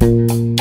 Thank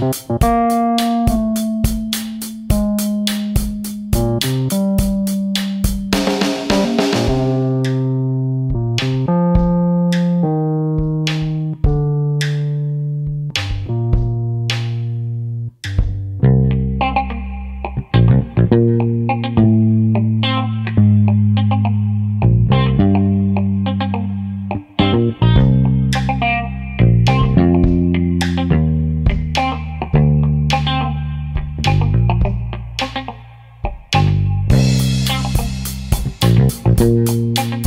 Música Música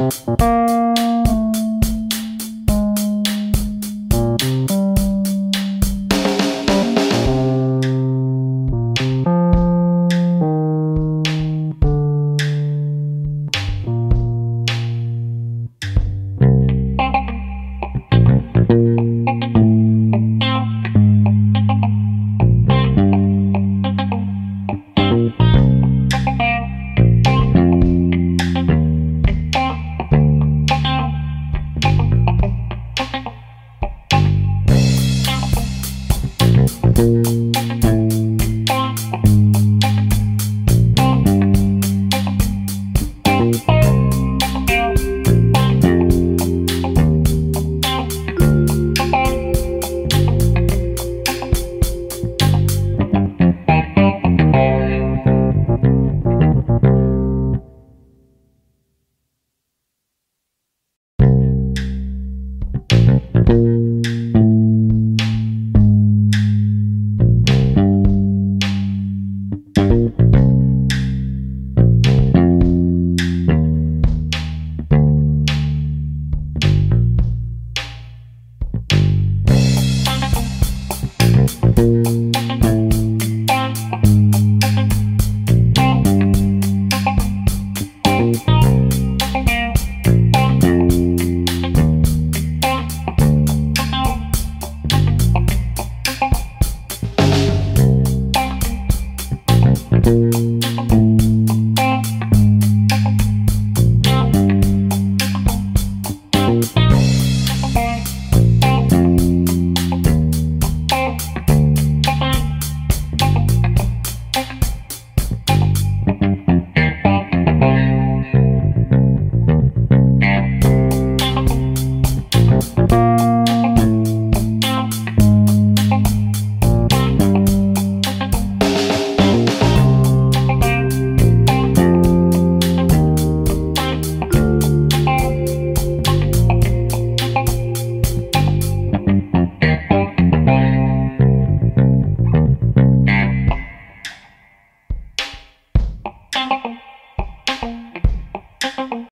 Thank